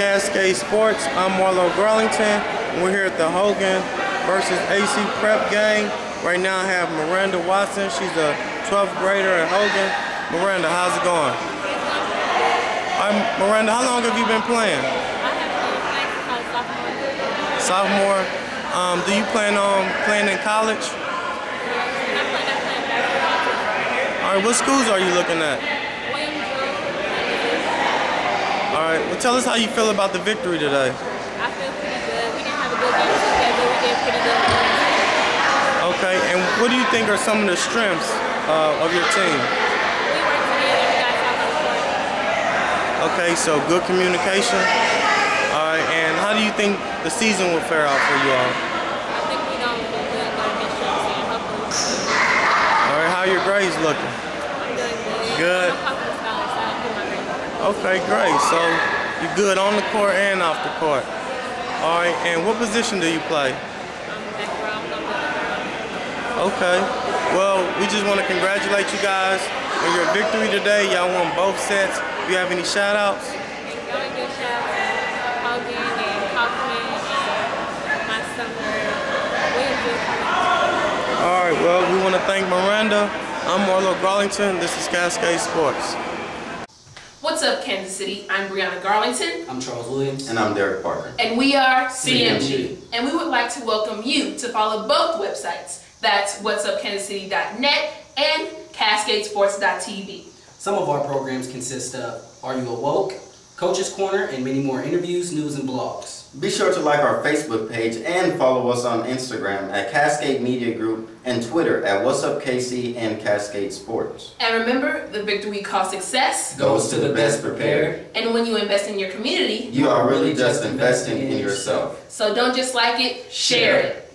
Cascade Sports. I'm Marlo Garlington. And we're here at the Hogan versus AC Prep game. Right now I have Miranda Watson. She's a 12th grader at Hogan. Miranda, how's it going? Right, Miranda, how long have you been playing? Sophomore. Um, do you plan on playing in college? All right, what schools are you looking at? All right, well, tell us how you feel about the victory today. I feel pretty good. We didn't have a good game Tuesday, but we did pretty good. Okay, and what do you think are some of the strengths uh, of your team? We worked together. We got top on the court. Okay, so good communication. All right, and how do you think the season will fare out for you all? I think we don't do good going to Michigan and hopefully All right, how are your grades looking? I'm doing good. Good. I'm confident scholar, so I'll do my grades. Okay, great. So you're good on the court and off the court. All right, and what position do you play? Okay. Well, we just want to congratulate you guys on your victory today. Y'all won both sets. Do you have any shout outs? And going to shout out Hogan and Kaufman and my summer Williams. All right, well, we want to thank Miranda. I'm Marlo Garlington. This is Cascade Sports. What's up, Kansas City? I'm Brianna Garlington, I'm Charles Williams. And I'm Derek Parker. and we are CMG. CMG. And we would like to welcome you to follow both websites. That's whatsupkansascity.net and cascadesports.tv. Some of our programs consist of Are You Awoke, Coach's Corner, and many more interviews, news, and blogs. Be sure to like our Facebook page and follow us on Instagram at Cascade Media Group and Twitter at What's Up KC and Cascade Sports. And remember, the victory we call success. Goes to the best prepared. And when you invest in your community, You are really just investing in yourself. so don't just like it, share it.